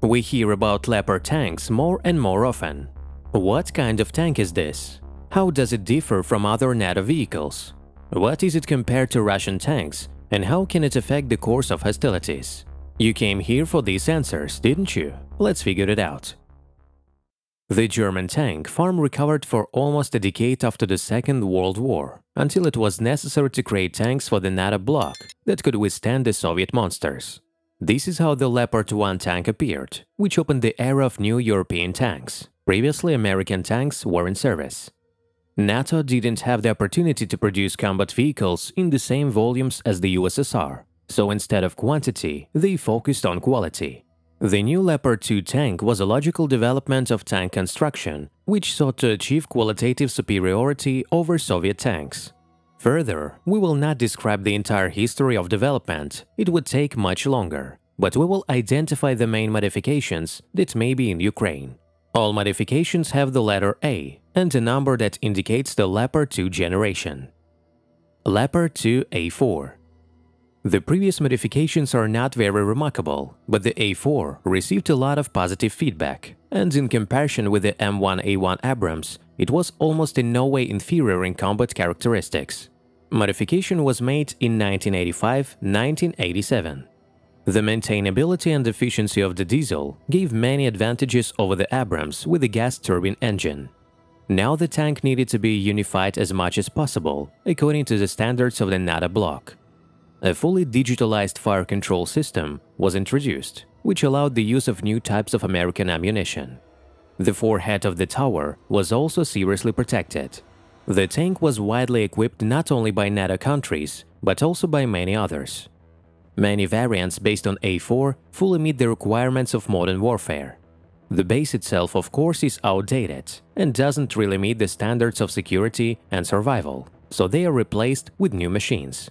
We hear about Leopard tanks more and more often. What kind of tank is this? How does it differ from other NATO vehicles? What is it compared to Russian tanks, and how can it affect the course of hostilities? You came here for these answers, didn't you? Let's figure it out. The German tank farm recovered for almost a decade after the Second World War, until it was necessary to create tanks for the NATO bloc that could withstand the Soviet monsters. This is how the Leopard 1 tank appeared, which opened the era of new European tanks. Previously, American tanks were in service. NATO didn't have the opportunity to produce combat vehicles in the same volumes as the USSR, so instead of quantity, they focused on quality. The new Leopard 2 tank was a logical development of tank construction, which sought to achieve qualitative superiority over Soviet tanks. Further, we will not describe the entire history of development, it would take much longer, but we will identify the main modifications that may be in Ukraine. All modifications have the letter A and a number that indicates the Leopard 2 generation. Leopard 2 A4 the previous modifications are not very remarkable, but the A4 received a lot of positive feedback, and in comparison with the M1A1 Abrams, it was almost in no way inferior in combat characteristics. Modification was made in 1985-1987. The maintainability and efficiency of the diesel gave many advantages over the Abrams with the gas turbine engine. Now the tank needed to be unified as much as possible, according to the standards of the NATO bloc a fully digitalized fire control system was introduced, which allowed the use of new types of American ammunition. The forehead of the tower was also seriously protected. The tank was widely equipped not only by NATO countries, but also by many others. Many variants based on A4 fully meet the requirements of modern warfare. The base itself, of course, is outdated and doesn't really meet the standards of security and survival, so they are replaced with new machines.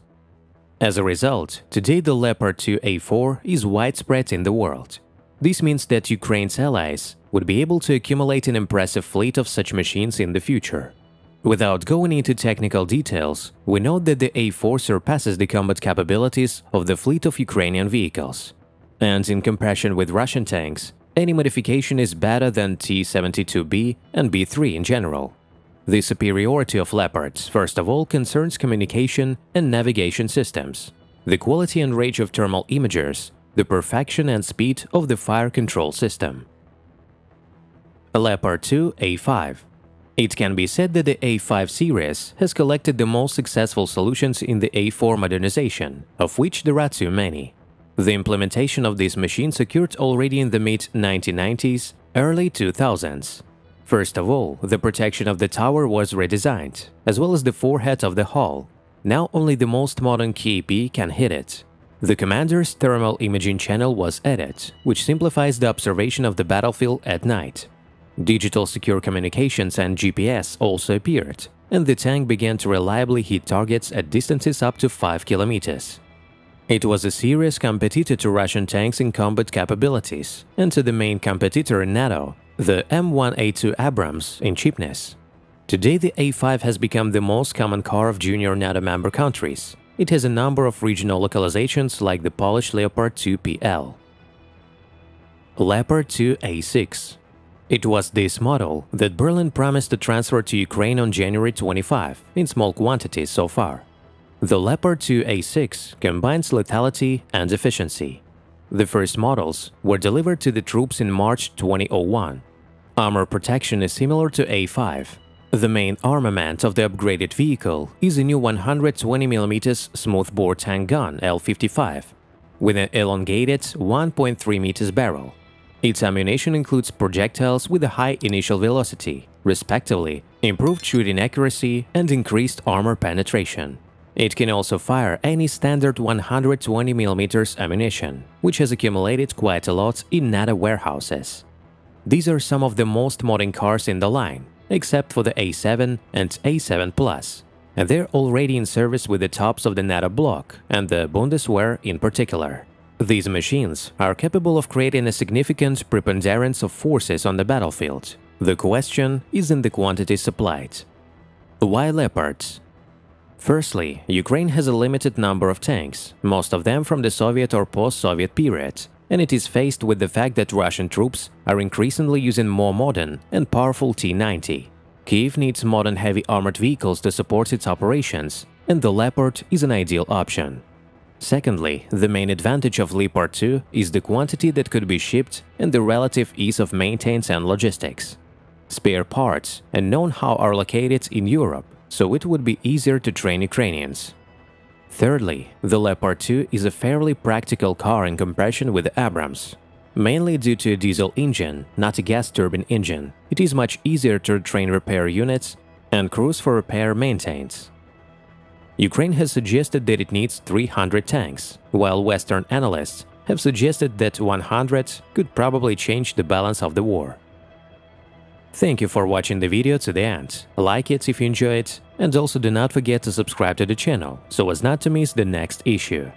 As a result, today the Leopard 2 A4 is widespread in the world. This means that Ukraine's allies would be able to accumulate an impressive fleet of such machines in the future. Without going into technical details, we note that the A4 surpasses the combat capabilities of the fleet of Ukrainian vehicles. And in comparison with Russian tanks, any modification is better than T-72B and B-3 in general. The superiority of Leopards, first of all, concerns communication and navigation systems, the quality and range of thermal imagers, the perfection and speed of the fire control system. Leopard 2 A5 It can be said that the A5 series has collected the most successful solutions in the A4 modernization, of which there are too many. The implementation of these machines occurred already in the mid-1990s, early 2000s. First of all, the protection of the tower was redesigned, as well as the forehead of the hull. Now only the most modern KP can hit it. The commander's thermal imaging channel was added, which simplifies the observation of the battlefield at night. Digital secure communications and GPS also appeared, and the tank began to reliably hit targets at distances up to 5 kilometers. It was a serious competitor to Russian tanks in combat capabilities and to the main competitor in NATO, the M1A2 Abrams in cheapness. Today the A5 has become the most common car of junior NATO member countries. It has a number of regional localizations like the Polish Leopard 2 PL. Leopard 2 A6 It was this model that Berlin promised to transfer to Ukraine on January 25, in small quantities so far. The Leopard 2 A6 combines lethality and efficiency. The first models were delivered to the troops in March 2001 Armor protection is similar to A5. The main armament of the upgraded vehicle is a new 120mm smoothbore tank gun L55 with an elongated 1.3 meters barrel. Its ammunition includes projectiles with a high initial velocity, respectively, improved shooting accuracy and increased armor penetration. It can also fire any standard 120mm ammunition, which has accumulated quite a lot in NATO warehouses. These are some of the most modern cars in the line, except for the A7 and A7 Plus, and they're already in service with the tops of the NATO bloc and the Bundeswehr in particular. These machines are capable of creating a significant preponderance of forces on the battlefield. The question is in the quantity supplied. Why Leopards? Firstly, Ukraine has a limited number of tanks, most of them from the Soviet or post-Soviet period, and it is faced with the fact that Russian troops are increasingly using more modern and powerful T-90. Kiev needs modern heavy armored vehicles to support its operations, and the Leopard is an ideal option. Secondly, the main advantage of Leopard 2 is the quantity that could be shipped and the relative ease of maintenance and logistics. Spare parts and know-how are located in Europe, so it would be easier to train Ukrainians. Thirdly, the Leopard 2 is a fairly practical car in comparison with the Abrams. Mainly due to a diesel engine, not a gas turbine engine, it is much easier to train repair units and crews for repair maintenance. Ukraine has suggested that it needs 300 tanks, while Western analysts have suggested that 100 could probably change the balance of the war. Thank you for watching the video to the end, like it if you enjoyed, it and also do not forget to subscribe to the channel so as not to miss the next issue.